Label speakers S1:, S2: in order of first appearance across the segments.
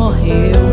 S1: morreu.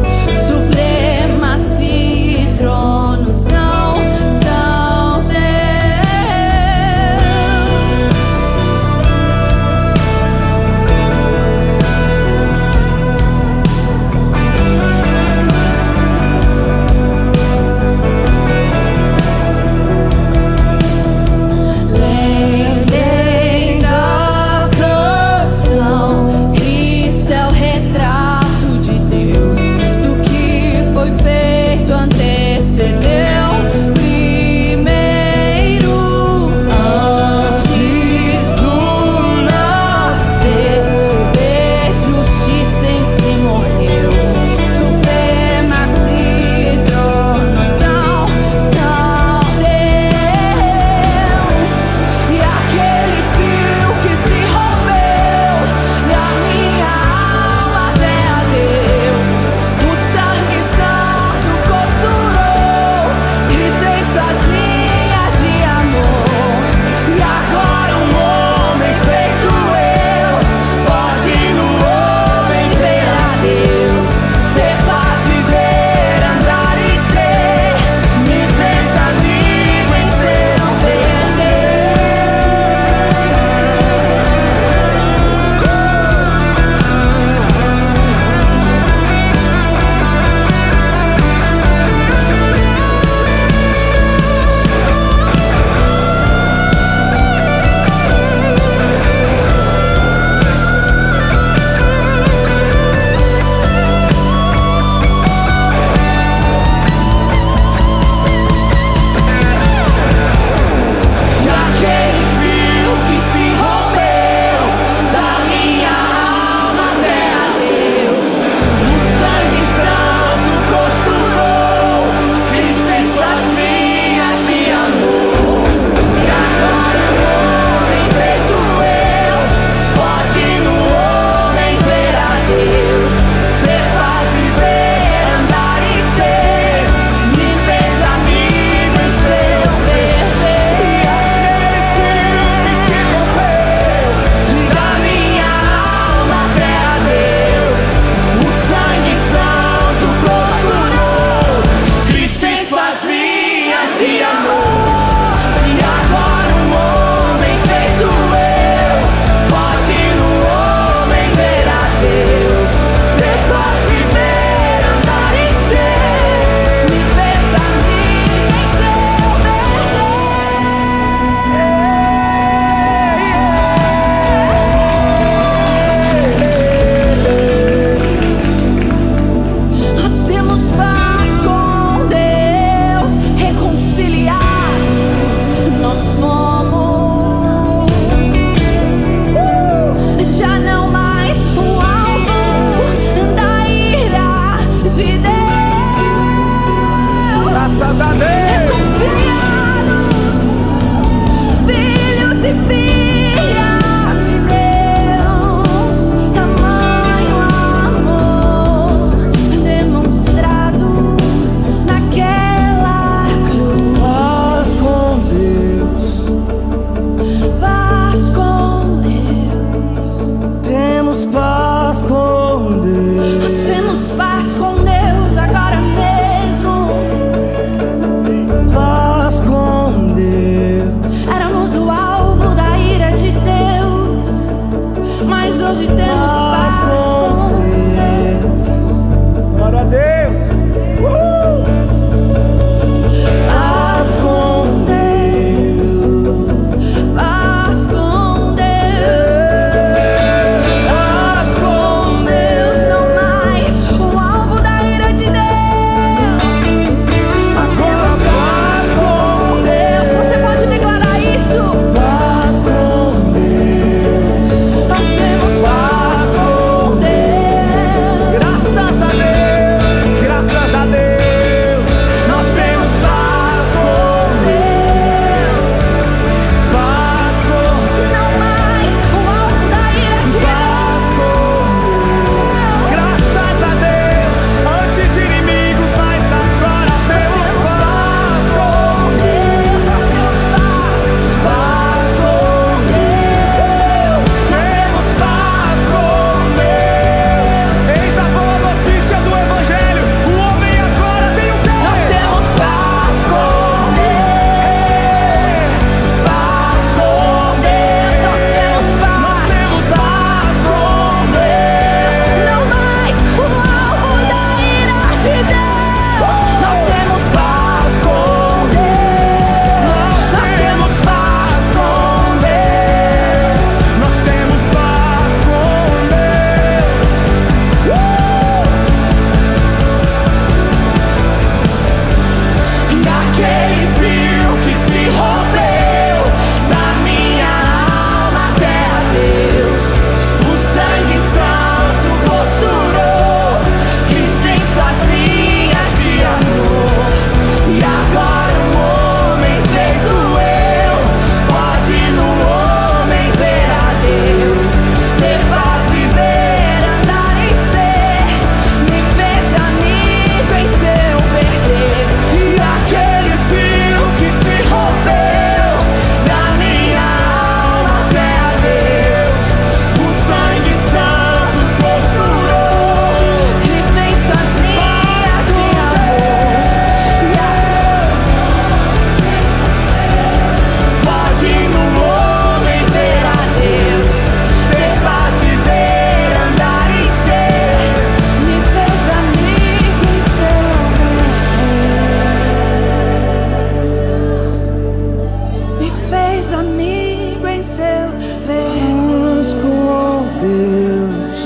S1: seu
S2: com Deus,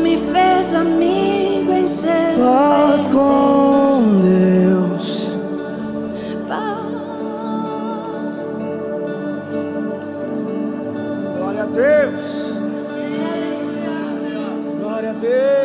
S1: me fez amigo em seu Paz
S2: com Deus. Glória a Deus. Glória a Deus.